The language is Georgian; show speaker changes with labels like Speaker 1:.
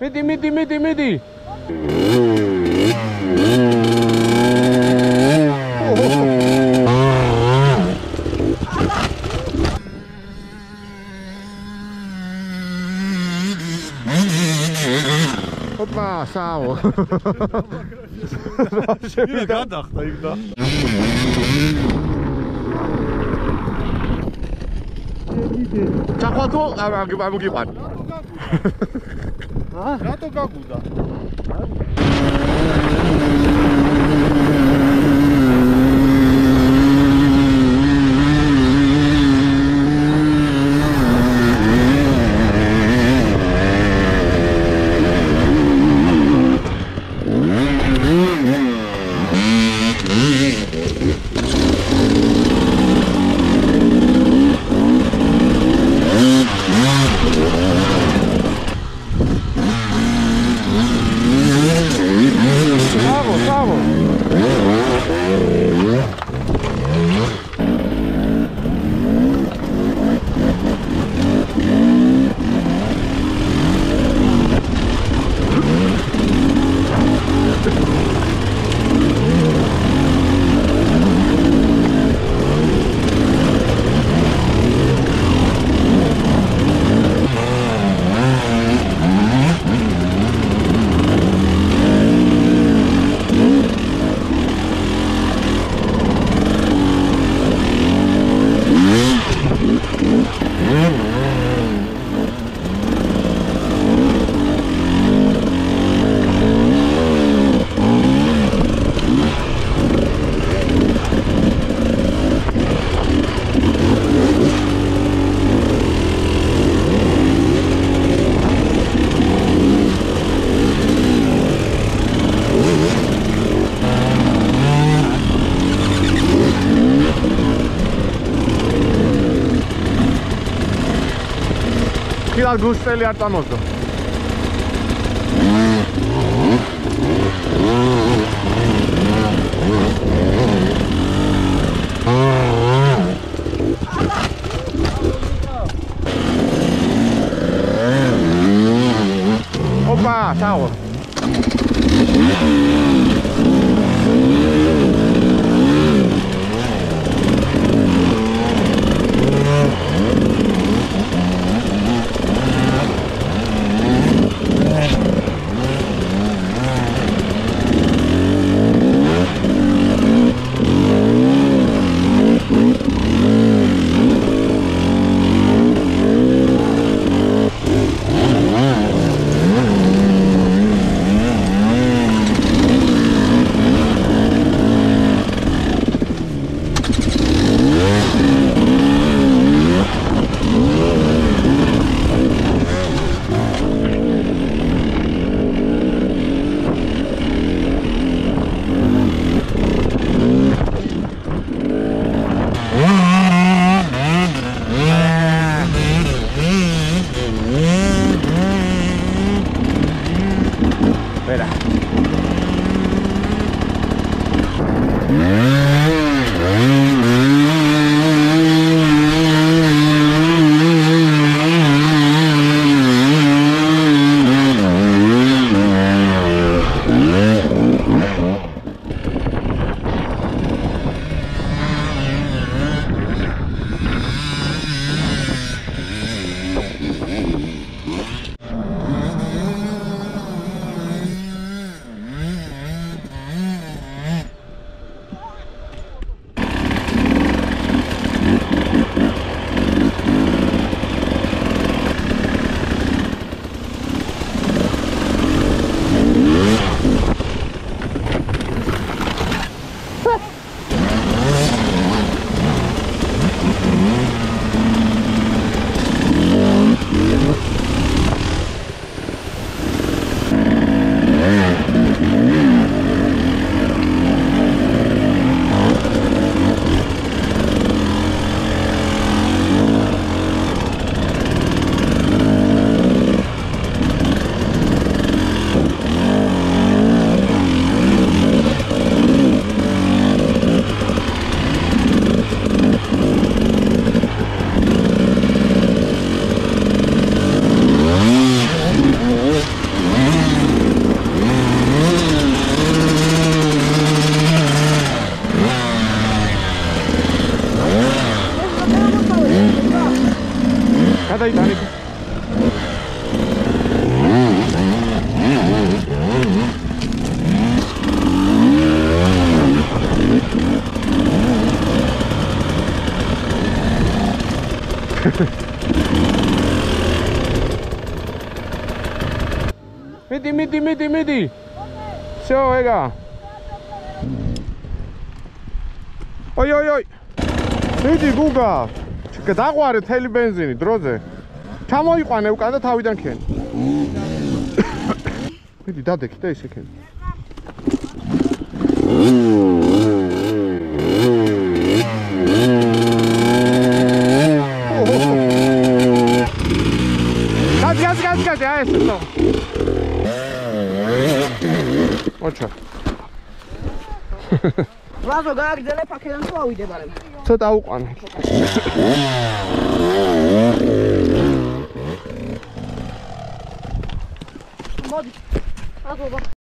Speaker 1: მიდი, მიდი, მიდი, მიდი. ოპა, საო.
Speaker 2: მე გადახდა იქ და
Speaker 1: ჩახვათო,
Speaker 2: 那都
Speaker 1: 够多。ხილად გუსტელი არ წამოსდო. 叩いたね。Miti, miti, miti, miti. Show, ega. Oi, oi, oi. Miti, kuka. დაყვარე თელი ბენზინი დროზე. ჩამოიყვანე უკან და თავიდან ქენი. მიდი, დადექი და ისე ქენი. გადი, გადი, გადი, გადი, აი ეს თო. ოჩა,
Speaker 3: ლაზო გააგრძელე ფაქედან თუ ავიდებარებ.
Speaker 1: ცოტა უყვანე.
Speaker 3: მოდი. აბობა.